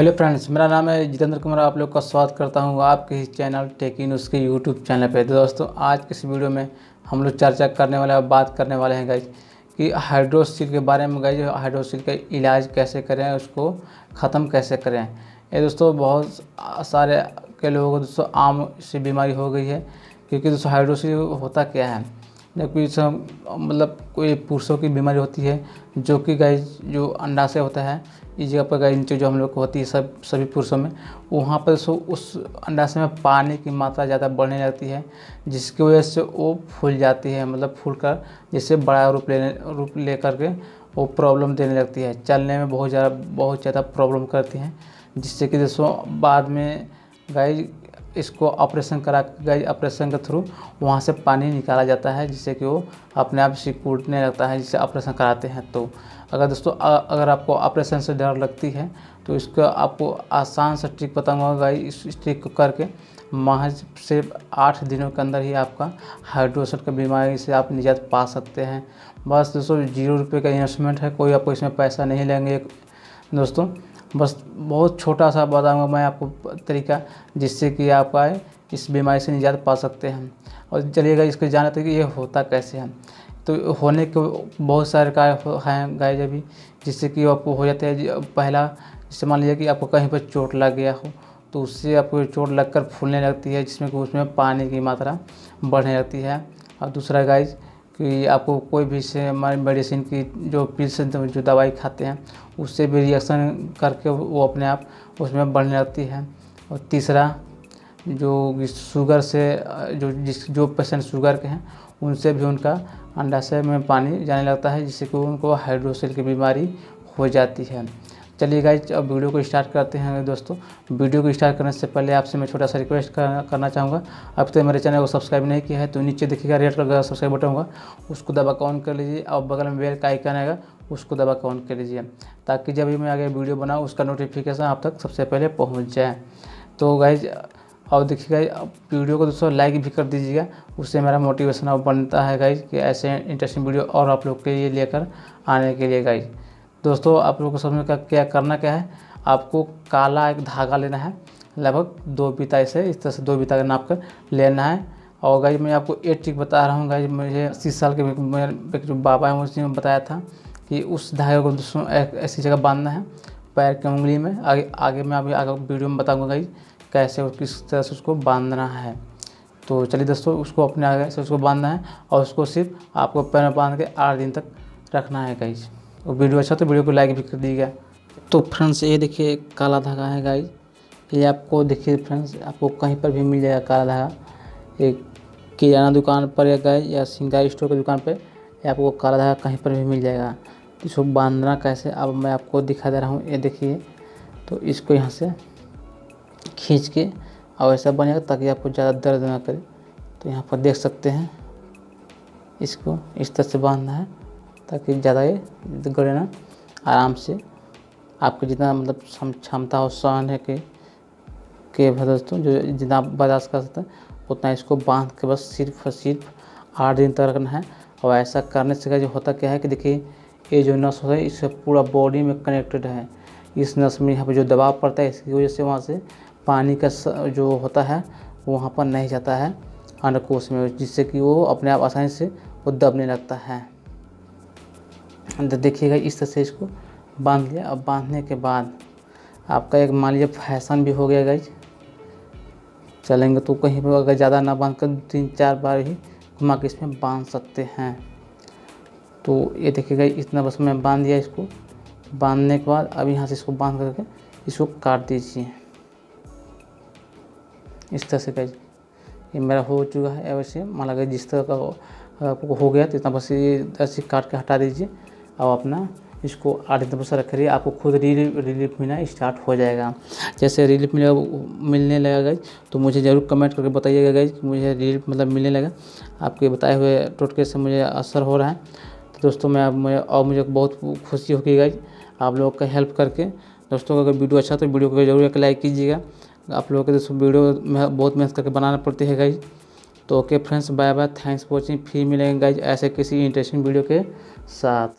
Hello friends, मेरा नाम है जितेंद्र कुमार, आप लोग का स्वागत करता हूँ आपके ही चैनल टेक इन उसके यूट्यूब चैनल पे। तो दोस्तों, आज के इस वीडियो में हम लोग चर्चा करने वाले हैं बात करने वाले हैं गाइज़ कि हाइड्रोसिल के बारे में गाइज़ हाइड्रोसिल का इलाज कैसे करें, उसको ख़त्म कैसे करें। ये दोस्तों, बहुत सारे के लोगों को दोस्तों आम से बीमारी हो गई है, क्योंकि दोस्तों हाइड्रोसिल होता क्या है? जबकि सब मतलब कोई पुरुषों की बीमारी होती है, जो कि गाय जो अंडा से होता है, इस जगह पर गाय नीचे जो हम लोग को होती है सब, सभी पुरुषों में, वहाँ पर सो, उस अंडाशय में पानी की मात्रा ज़्यादा बढ़ने लगती है, जिसकी वजह से वो फूल जाती है मतलब फूल कर जिससे बड़ा रूप लेने, रूप ले करके वो प्रॉब्लम देने लगती है। चलने में बहुत ज़्यादा बहुत ज़्यादा प्रॉब्लम करती हैं, जिससे कि दोस्तों बाद में गाय इसको ऑपरेशन करा गए ऑपरेशन के थ्रू वहाँ से पानी निकाला जाता है, जिससे कि वो अपने आप से कूटने लगता है, जिससे ऑपरेशन कराते हैं। तो अगर दोस्तों अगर आपको ऑपरेशन से डर लगती है तो इसका आपको आसान सा ट्रिक बताऊँगा गाई इस ट्रिक को करके महज सिर्फ़ आठ दिनों के अंदर ही आपका हाइड्रोसल की बीमारी से आप निजात पा सकते हैं। बस दोस्तों, ज़ीरो रुपये का इन्वेस्टमेंट है, कोई आपको इसमें पैसा नहीं लेंगे। दोस्तों बस बहुत छोटा सा बताऊँगा मैं आपको तरीका जिससे कि आप आए, इस बीमारी से निजात पा सकते हैं। और चलिएगा इसको जानते कि ये होता कैसे है। तो होने के बहुत सारे कार्य हैं गाय जब जिससे कि आपको हो जाते हैं। पहला, जैसे मान लीजिए कि आपको कहीं पर चोट लग गया हो तो उससे आपको चोट लगकर फूलने लगती है, जिसमें कि उसमें पानी की मात्रा बढ़ने लगती है। और दूसरा गाय कि आपको कोई भी से मेडिसिन की जो पिल्स जो दवाई खाते हैं, उससे भी रिएक्शन करके वो अपने आप उसमें बढ़ने लगती है। और तीसरा, जो शुगर से, जो जिस, जो पेशेंट शुगर के हैं, उनसे भी उनका अंडाशय में पानी जाने लगता है, जिससे कि उनको हाइड्रोसिल की बीमारी हो जाती है। चलिए गाइज़ अब वीडियो को स्टार्ट करते हैं दोस्तों। वीडियो को स्टार्ट करने से पहले आपसे मैं छोटा सा रिक्वेस्ट करना चाहूँगा। अब तो मेरे चैनल को सब्सक्राइब नहीं किया है तो नीचे देखिएगा रेड कलर का सब्सक्राइब बटन होगा। उसको दबा ऑन कर लीजिए, और बगल में बेल का आइकन आएगा, उसको दबा ऑन कर लीजिए। ताकि जब भी मैं आगे वीडियो बनाऊँ, उसका नोटिफिकेशन आप तक सबसे पहले पहुँच जाए। तो गाइज़ और देखिएगा वीडियो को दोस्तों लाइक भी कर दीजिएगा। उससे मेरा मोटिवेशन अब बनता है गाइज़ कि ऐसे इंटरेस्टिंग वीडियो और आप लोग के लिए लेकर आने के लिए गाइज़ दोस्तों, आप लोगों को समझ का क्या करना क्या है? आपको काला एक धागा लेना है। लगभग दो बीता से इस तरह से दो बीता का नाप कर लेना है। और गाइज़ मैं आपको एक ट्रिक बता रहा हूँ गाइज़ मुझे अस्सी साल के मेरे जो बाबा हैं उसने बताया था कि उस धागे को ऐसी जगह बांधना है, पैर की उंगली में। आगे आगे मैं अभी आगे वीडियो में बताऊँगा गाइज़ कैसे और किस तरह से उसको बांधना है। तो चलिए दोस्तों, उसको अपने आगे से उसको बांधना है और उसको सिर्फ़ आपको पैर में बाँध के आठ दिन तक रखना है गाइज़ और वीडियो अच्छा तो वीडियो को लाइक भी कर दीजिएगा। तो फ्रेंड्स, ये देखिए काला धागा है गाइज़ ये आपको देखिए फ्रेंड्स, आपको कहीं पर भी मिल जाएगा काला धागा। एक किराना दुकान पर या गाय या सिंगार स्टोर की दुकान पर आपको काला धागा कहीं पर भी मिल जाएगा। तो इसको बांधना कैसे, अब मैं आपको दिखा दे रहा हूँ। ये देखिए तो इसको यहाँ से खींच के, और ऐसा बनेगा ताकि आपको ज़्यादा दर्द ना करे। तो यहाँ पर देख सकते हैं, इसको इस तरह से बांधना है। ताकि ज़्यादा ये गड़े ना आराम से। आपको जितना मतलब क्षमता हो सहन है के के दोस्तों जो जितना आप बर्दाश्त कर सकते हैं, उतना इसको बाँध के बस सिर्फ़ और सिर्फ़ आठ दिन तक रखना है। और ऐसा करने से जो होता क्या है कि देखिए, ये जो नस होता है, इससे पूरा बॉडी में कनेक्टेड है। इस नस में यहाँ पर जो दबाव पड़ता है, इसकी वजह से वहाँ से पानी का जो होता है वहाँ पर नहीं जाता है। अंडकोश में, जिससे कि वो अपने आप आसानी से वो दबने लगता है। अंदर देखिएगा इस तरह से इसको बाँध लिया। अब बांधने के बाद आपका एक मान लीजिए फ़ैशन भी हो गया गाइज़ चलेंगे तो कहीं पर अगर ज़्यादा ना बाँध कर तीन चार बार ही घुमा के इसमें बाँध सकते हैं। तो ये देखिएगा इतना बस मैं बाँध दिया इसको। बांधने के बाद अब यहाँ से इसको बाँध करके इसको काट दीजिए। इस तरह से गाइज़ ये मेरा हो चुका है। वैसे मान लगा जिस तरह का आपको हो गया तो इतना बस ये ऐसे काट के हटा दीजिए। और अपना इसको आठ दिन बस रख रही आपको खुद रिलीफ रिलीफ मिलना स्टार्ट हो जाएगा। जैसे रिलीफ मिलेगा मिलने लगा गई तो मुझे ज़रूर कमेंट करके बताइएगा गई कि मुझे रिलीफ मतलब मिलने लगा। आपके बताए हुए टोटके से मुझे असर हो रहा है। तो दोस्तों, मैं अब मुझे और मुझे बहुत खुशी होगी गई आप लोगों का हेल्प करके। दोस्तों, अगर वीडियो अच्छा तो वीडियो को ज़रूर एक लाइक कीजिएगा। आप लोगों के दोस्तों, वीडियो में बहुत मेहनत करके बनाना पड़ती है गाइज़ तो okay friends bye bye thanks for watching फिर मिलेंगे गाइज़ ऐसे किसी इंटरेस्टिंग वीडियो के साथ।